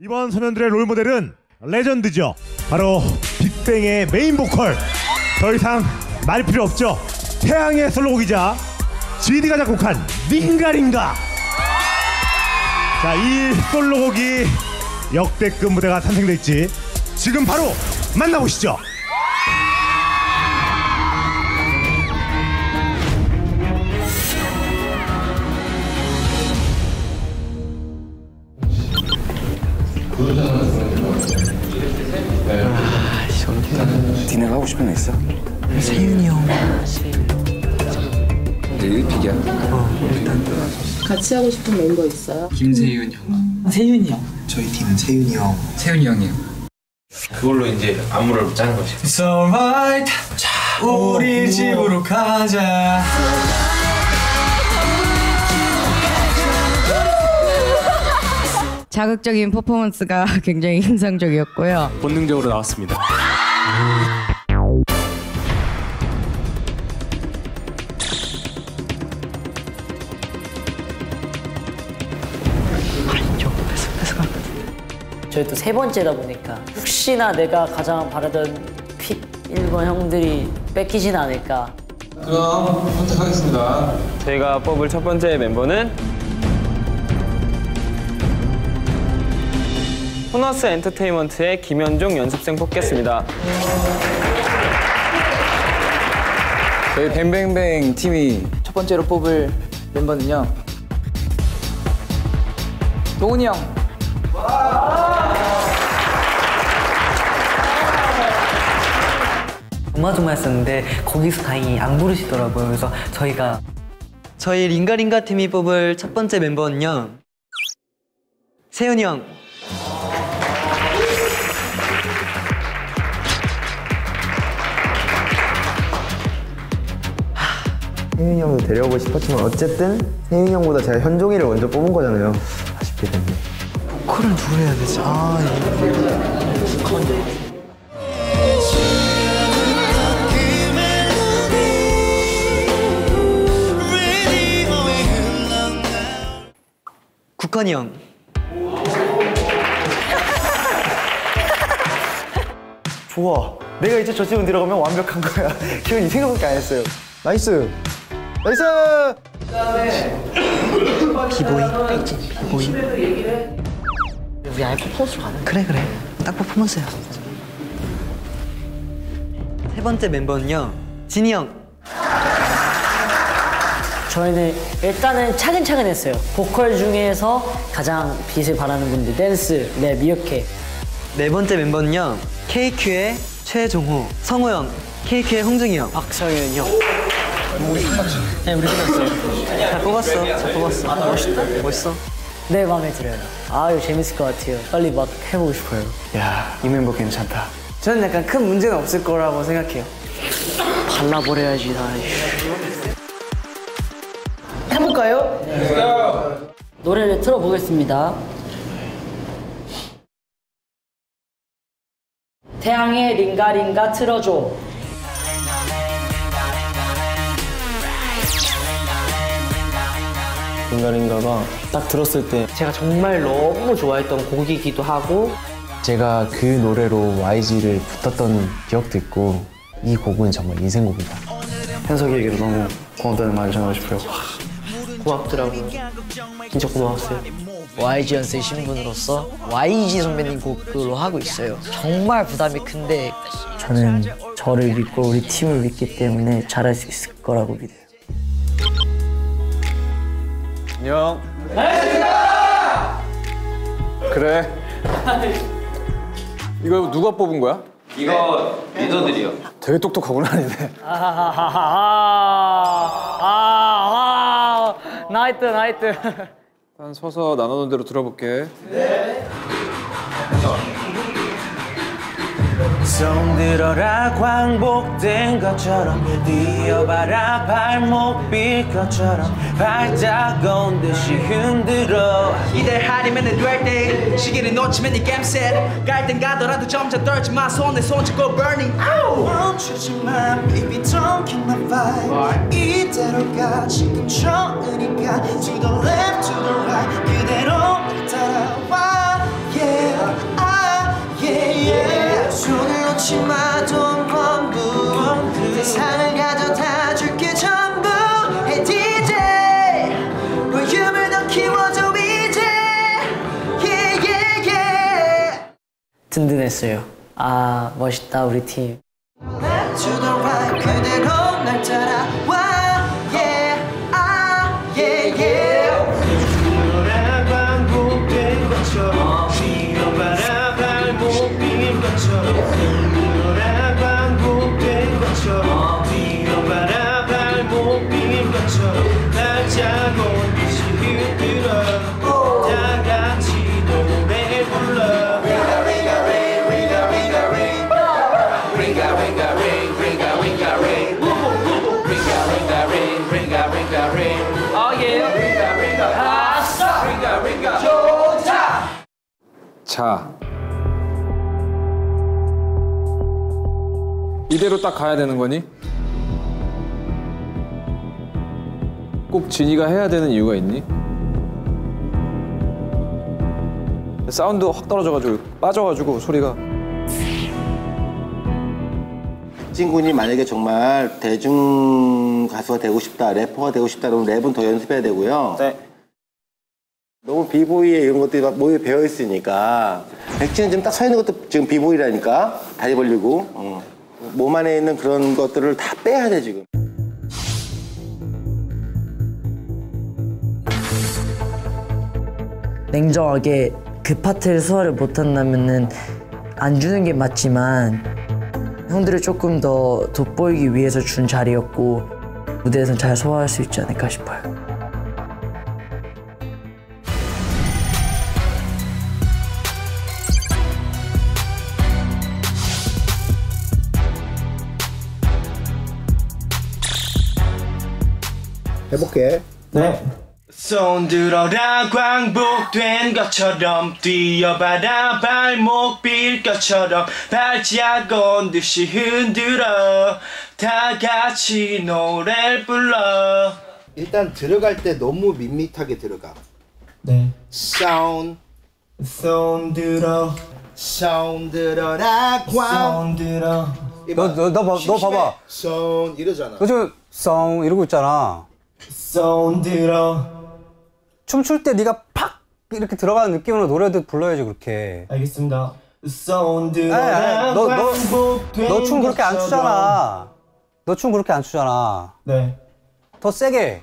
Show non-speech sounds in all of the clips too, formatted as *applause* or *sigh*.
이번 소년들의 롤모델은 레전드죠. 바로 빅뱅의 메인 보컬. 더 이상 말 필요 없죠. 태양의 솔로곡이자 GD가 작곡한 링가링가. 자, 이 솔로곡이 역대급 무대가 탄생될지 지금 바로 만나보시죠. 디너 하고 싶은 애 있어? 세윤이 형내 1픽이야 같이 하고 싶은 멤버 있어요? 김세윤 형 세윤이 형 저희 팀은 세윤이 형. 세윤이 형이요 그걸로 이제 안무를 짜는 거지. It's alright 자, 우리 집으로 가자 자극적인 퍼포먼스가 *laughs* 굉장히 인상적이었고요. 본능적으로 나왔습니다. 저희 또 세 번째다 보니까 혹시나 내가 가장 바라던 픽 1번 형들이 뺏기진 않을까 그럼 선택하겠습니다 저희가 뽑을 첫 번째 멤버는 호너스 엔터테인먼트의 김현종 연습생 뽑겠습니다. 저희 뱅뱅뱅 팀이 첫 번째로 뽑을 멤버는요. 도훈이 형. 조마조마 했었는데 거기서 다행히 안 부르시더라고요. 그래서 저희가 저희 링가링가 팀이 뽑을 첫 번째 멤버는요. 세윤이 형 세윤이 형도 데려오고 싶었지만 어쨌든 세윤이 형보다 제가 현종이를 먼저 뽑은 거잖아요. 아쉽게 됐네. 보컬은 누구 해야 되지? 아 국헌이 형 좋아. 내가 이제 저 집은 들어가면 완벽한 거야. *laughs* 기훈이 생각밖에 안 했어요. Nice. Nice. 비보이. 알지? 비보이. 우리 아예 퍼포먼스로 가는 그래 그래. 딱 퍼포먼스야. 세 번째 멤버는요 진이 형. 저희는 일단은 차근차근 했어요. 보컬 중에서 가장 빛을 발하는 분들 댄스, 랩, 이렇게. 네 번째 멤버는요 KQ의 최종호 성호 형 KQ의 홍중이 형. 박성현 형 네, 우리 끝났어요. 잘 뽑았어. 잘 뽑았어. 멋있다. 멋있어. 네, 마음에 들어요. 아 이거 재밌을 것 같아요. 빨리 막 해보고 싶어요. 야, 이 멤버 괜찮다. 저는 약간 큰 문제는 없을 거라고 생각해요. 발라버려야지 나 해볼까요? 노래를 틀어보겠습니다. 태양의 링가링가 틀어줘 인가인가가 딱 들었을 때 제가 정말 너무 좋아했던 곡이기도 하고 제가 그 노래로 YG를 붙었던 기억도 있고 이 곡은 정말 인생곡이다. 현석이에게도 너무 고맙다는 말을 전하고 싶어요. 고맙더라고요 진짜 고마웠어요 YG 연세 신분으로서 YG 선배님 곡으로 하고 있어요 정말 부담이 큰데 저는 저를 믿고 우리 팀을 믿기 때문에 잘할 수 있을 거라고 믿어요 안녕. 그래. 이거 누가 뽑은 거야? 이거 리더들이요. 되게 똑똑하구나 니네. 아하하하 나이트 나이트. 일단 서서 나누는 대로 들어볼게 손 들어라 광복된 것처럼. 뛰어봐라 발목 빌 것처럼. 발자국 듯이 흔들어. 이대 하리면 될때 시기를 놓치면 이 게임 셋. 갈땐 가더라도 점점 떨지 마. 손에 손 잡고 burning. 멈추지 마. Baby don't kill my vibe. 이대로 가 지금 처음이니까 to the left to the right. 그대로 따라와. Yeah 든든했어요. 아 멋있다 우리 팀. 자. 이대로 딱 가야 되는 거니? 꼭 진이가 해야 되는 이유가 있니? 사운드 확 떨어져가지고 빠져가지고 소리가 찐군이 만약에 정말 대중 가수가 되고 싶다, 래퍼가 되고 싶다 그러면 랩은 더 연습해야 되고요. 네. 너무 비보이에 이런 것들이 막 모여 배어 있으니까 백지는 지금 딱 서 있는 것도 지금 비보이라니까 다리 벌리고 어. 몸 안에 있는 그런 것들을 다 빼야 돼 지금. 냉정하게 그 파트를 소화를 못한다면은 안 주는 게 맞지만 형들을 조금 더 돋보이기 위해서 준 자리였고 무대에선 잘 소화할 수 있지 않을까 싶어요. 해볼게. 손 들어라 광복된 것처럼 뛰어봐라 발목 빌 것처럼 발자국 듯이 흔들어 다 같이 노래를 불러 일단 들어갈 때 너무 밋밋하게 들어가. 네. 사운드, 손 들어 사운드 들어라 광. 손 들어 너너너 봐봐. 손 이러잖아. 너 지금 썽 이러고 있잖아. 손 들어 춤출 때 네가 팍 이렇게 들어가는 느낌으로 노래도 불러야지 그렇게. 알겠습니다 손 에이, 에이, 너, 너, 너춤 그렇게 안 추잖아. 너 춤 그렇게 안 추잖아. 네. 더 세게.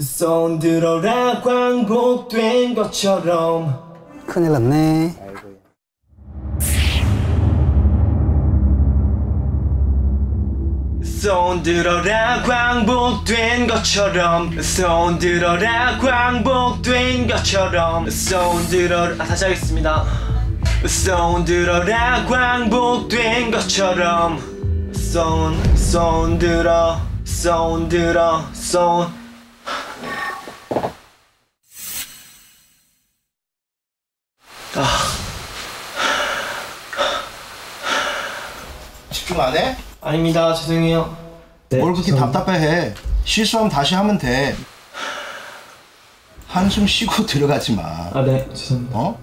손 들어라 광복된 것처럼 큰일 났네. 손 들어라 광복된 것처럼. 손 들어라 광복된 것처럼. 손 들어라 아, 다시 하겠습니다. 손 들어라 광복된 것처럼. 손 손 들어 손 들어 손. 집중 안 해? 아닙니다 죄송해요 뭘 그렇게 답답해해? 실수하면 다시 하면 돼. 한숨 쉬고 *laughs* 들어가지 마. 아 네 죄송합니다 어?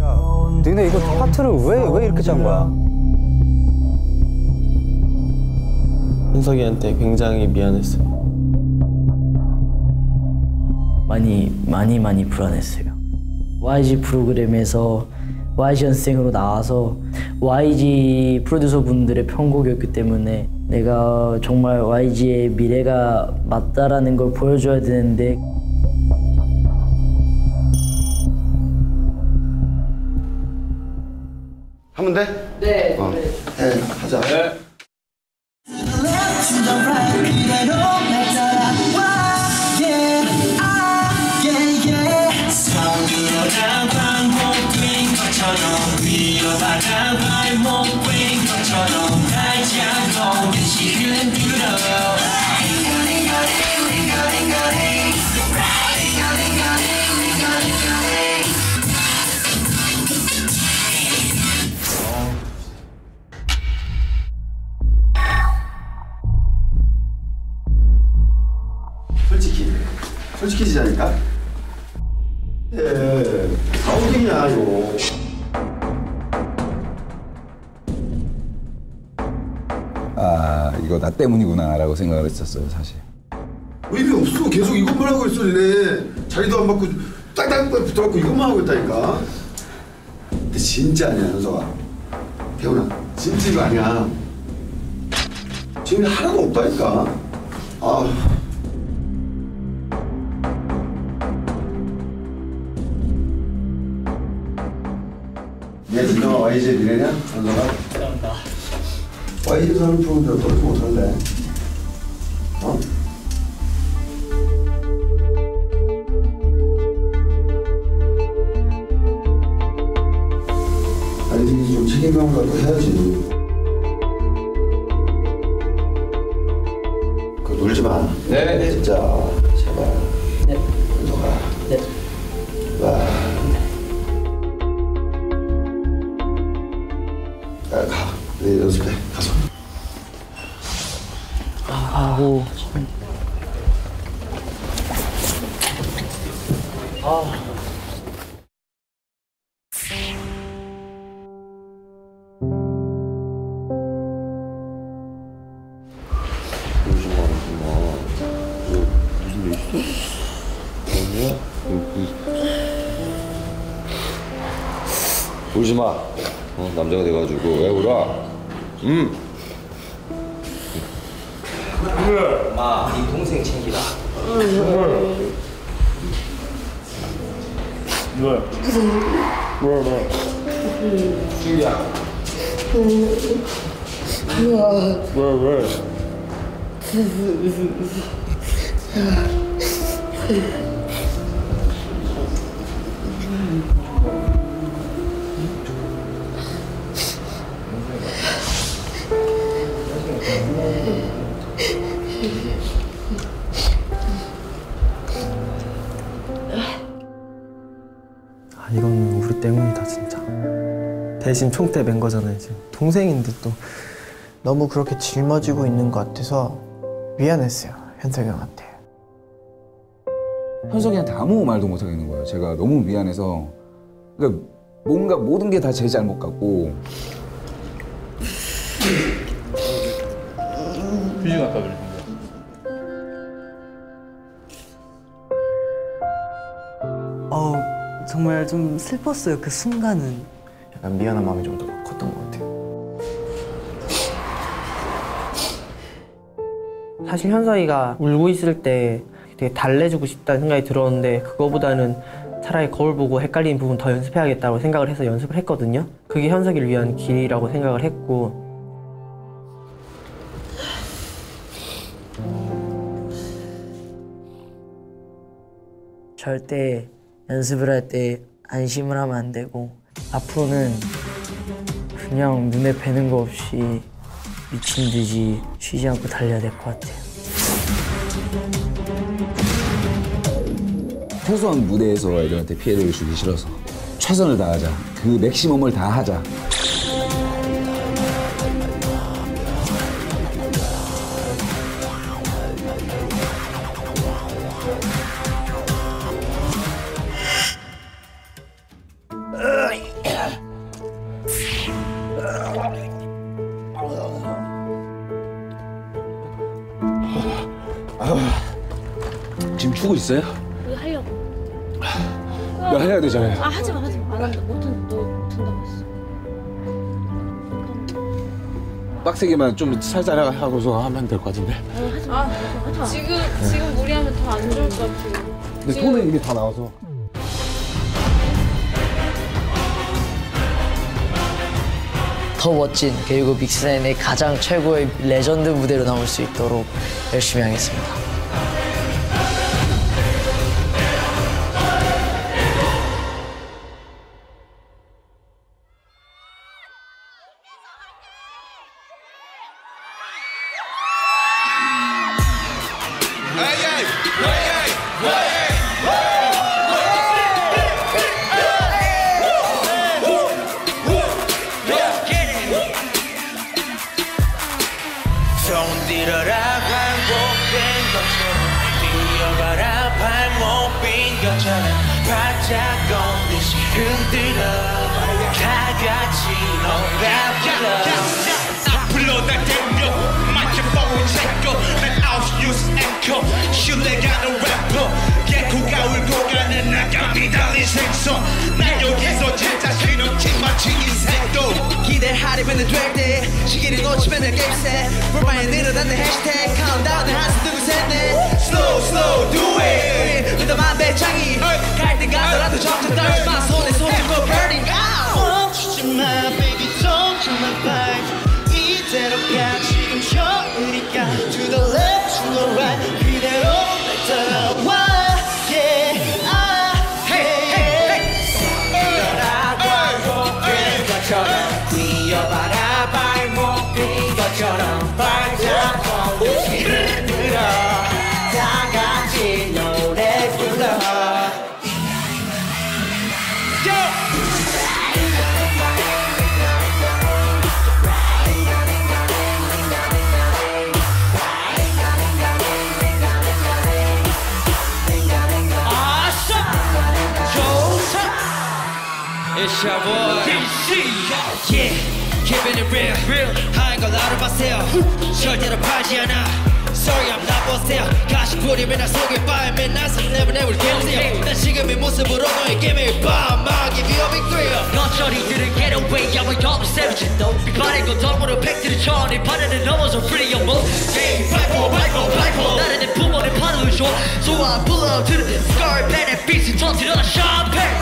야, 근데 이거 파트를 왜 왜 이렇게 짠 거야? 현석이한테 굉장히 미안했어요. 많이 많이 많이 불안했어요. YG 프로그램에서 YG 연생으로 나와서 YG 프로듀서 분들의 편곡이었기 때문에 내가 정말 YG의 미래가 맞다라는 걸 보여줘야 되는데 하면 돼? 네. 어. 네, 하자. Left 솔직해지자니까. 예. 다 어디냐, 이거. 아 이거 나 때문이구나라고 생각을 했었어요 사실 의미 없어. 계속 이것만 하고 있어, 니네. 자리도 안 받고 딱딱 붙어갖고 이것만 하고 있다니까. 근데 진짜 아니야, 현석아. 태훈아, 진짜 이거 아니야. 지금 하나도 없다니까. 아. 얘 진정아 YG 미래냐? 현석아? 감사합니다. YG에서 하는 프로인데 어떻게 못할래? 어? 아니 좀 책임감이라도 해야지. 아니야? 울지 마. 어, 남자가 돼가지고 왜 울어? 음. 마, 네 동생 챙기라. 수야. 아 이건 우리 때문이다 진짜. 대신 총대 맨 거잖아요 지금. 동생인데 또. 너무 그렇게 짊어지고 있는 것 같아서 미안했어요 현석이 형한테 현석이한테 아무 말도 못 하겠는 거예요. 제가 너무 미안해서. 그러니까 뭔가 모든 게 다 제 잘못 같고. 휴지 갖다 드릴 어 정말 좀 슬펐어요 그 순간은. 약간 미안한 마음이 좀 더 컸던 것 같아요. 사실 현석이가 울고 있을 때 되게 달래주고 싶다는 생각이 들었는데 그거보다는 차라리 거울 보고 헷갈리는 부분 더 연습해야겠다고 생각을 해서 연습을 했거든요 그게 현석이를 위한 길이라고 생각을 했고 절대 연습을 할 때 안심을 하면 안 되고 앞으로는 그냥 눈에 뵈는 거 없이 미친 듯이 쉬지 않고 달려야 될 것 같아요. 소소한 무대에서 애들한테 피해를 주기 싫어서 최선을 다하자. 그 맥시멈을 다 하자. 지금 추고 있어요? 해야 되잖아요. 아 하지 마 하지 마. 안 한다. 못한 너 못한다고 했어. 빡세게만 좀 살살 하고서 하면 될 것 같은데. 어, 하지 마. 하지 마. 지금 지금 무리하면 더 안 좋을 것 같아요. 근데 손은 이미 다 나와서. 더 멋진 그리고 믹스나인의 가장 최고의 레전드 무대로 남을 수 있도록 열심히 하겠습니다. 래커 신뢰가는 래퍼. 개코가 울고 가는 나감이 달린 생선 난 여기서 제 자신 없지 마치 인생도. 기대하려면 될때 시기를 놓치면 게임세. 불만이 늘어나는 해시태그. 카운트다운을 한수 두고 셋넷. Slow slow do it. 믿어만 배짱이. 갈등 가더라도 점점 떨지 마 손에 손 쥐고 burning out. 멈추지 마 baby. Don't turn my back 이대로 가 지금 처음이니까 To the left right 그대로 날따 keeping it real real 하얀 걸 알아봤어요 절대로 팔지 않아 Sorry I'm not for sale 가시 뿌리면 나 속에 빠이면 난 never never get 난 지금 이 모습으로 너에게 매일 밤 I'll give you a big thrill 너처리들은 get away 야왜 너무 savage 너 비판의 건 덤으로 팩트를 쳐내 바다를 넘어서 free your move Yeah, 발포 발포 발포 나는 내 부모를 파는 줘 So I pull up to the scar pen and beats 터뜨려 champagne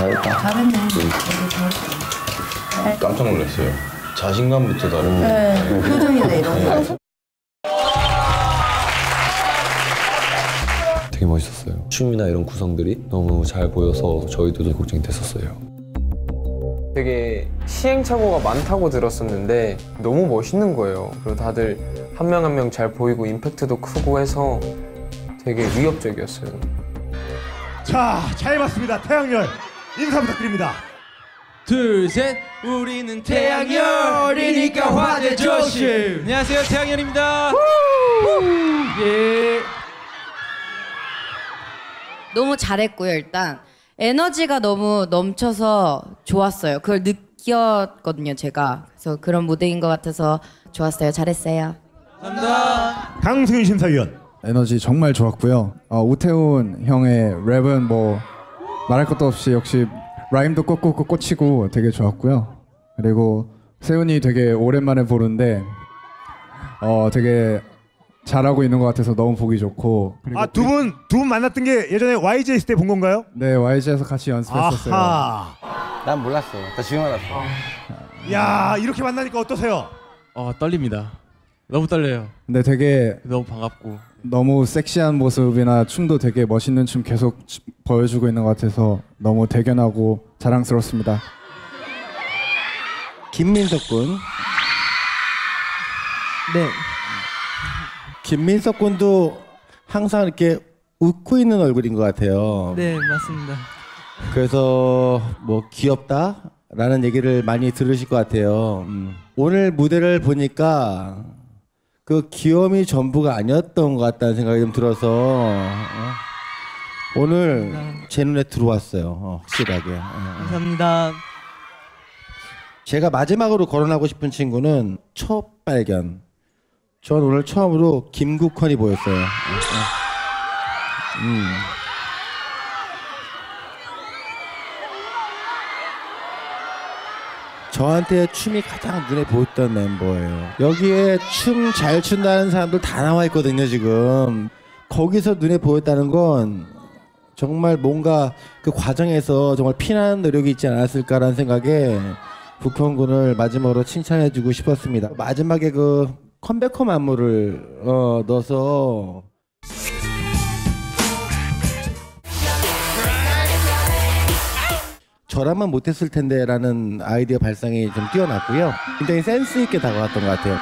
잘했다. 잘했네. 깜짝 놀랐어요. 자신감부터 다른. 네, 표정이나 이런 거. 되게 멋있었어요. 춤이나 이런 구성들이 너무 잘 보여서 저희도 되게 걱정이 됐었어요. 되게 시행착오가 많다고 들었었는데 너무 멋있는 거예요. 그리고 다들 한 명 한 명 잘 보이고 임팩트도 크고 해서 되게 위협적이었어요. 자, 잘 봤습니다. 태양열 인사 부탁드립니다. 둘, 셋. 우리는 태양열이니까 화제 조심. 안녕하세요, 태양열입니다. 예. 너무 잘했고요 일단 에너지가 너무 넘쳐서 좋았어요 그걸 느꼈거든요 제가 그래서 그런 무대인 것 같아서 좋았어요 잘했어요 강승윤 심사위원. 에너지 정말 좋았고요. 어, 우태훈 형의 랩은 뭐 말할 것도 없이 역시 라임도 꽂고 꽂히고 되게 좋았고요. 그리고 세훈이 되게 오랜만에 보는데 어 되게 잘하고 있는 것 같아서 너무 보기 좋고 아, 두 분, 두 분 만났던 게 예전에 YG 있을 때 본 건가요? 네 YG에서 같이 연습했었어요. 아하. 난 몰랐어. 나 지금 알았어. 야, 이렇게 만나니까 어떠세요? 어, 떨립니다. 너무 떨려요. 근데 되게 너무 반갑고 너무 섹시한 모습이나 춤도 되게 멋있는 춤 계속 추- 보여주고 있는 것 같아서 너무 대견하고 자랑스럽습니다. 김민석 군 네. 김민석 군도 항상 이렇게 웃고 있는 얼굴인 것 같아요. 네, 맞습니다. 그래서 뭐 귀엽다라는 얘기를 많이 들으실 것 같아요. 음. 오늘 무대를 보니까 그 귀여움이 전부가 아니었던 것 같다는 생각이 좀 들어서 어, 오늘 제 눈에 들어왔어요. 어, 확실하게. 어, 어. 감사합니다. 제가 마지막으로 거론하고 싶은 친구는 첫 발견. 전 오늘 처음으로 김국헌이 보였어요. 어, 어. 음. 저한테 춤이 가장 눈에 보였던 멤버예요. 여기에 춤 잘 춘다는 사람들 다 나와 있거든요, 지금. 거기서 눈에 보였다는 건 정말 뭔가 그 과정에서 정말 피나는 노력이 있지 않았을까라는 생각에 북현군을 마지막으로 칭찬해주고 싶었습니다. 마지막에 그 컴백홈 안무를 어, 넣어서 저라면 못했을 텐데라는 아이디어 발상이 좀 뛰어났고요. 굉장히 센스 있게 다가왔던 것 같아요.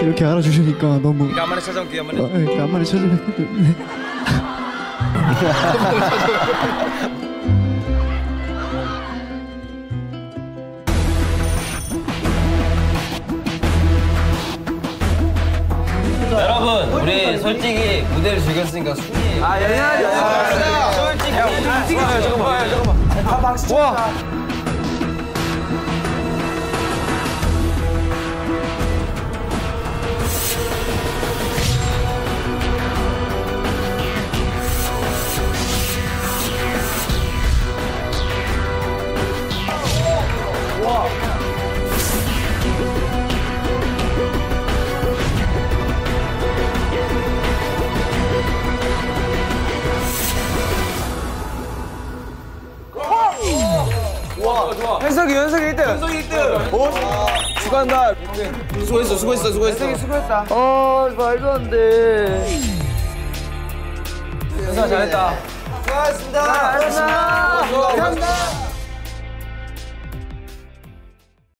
이렇게 알아주시니까 너무 간만에 찾아올게요. 어, 네, 간만에 찾아뵙게 됐네. *laughs* 여러분 우리 솔직히 무대를 즐겼으니까 순위. 아 연연하자 솔직히. 잠깐만 잠깐만. 잠깐만 다 박수 쳐. 수고했어 수고했어 수고했어 어 말도 안 돼.